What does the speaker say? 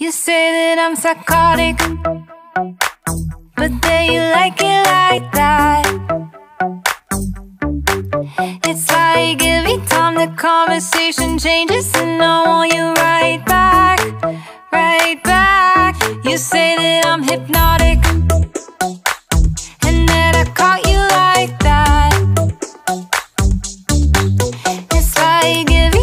You say that I'm psychotic But then you like it like that. It's like every time the conversation changes And I want you right back, right back. You say that I'm hypnotic And that I caught you like that. It's like every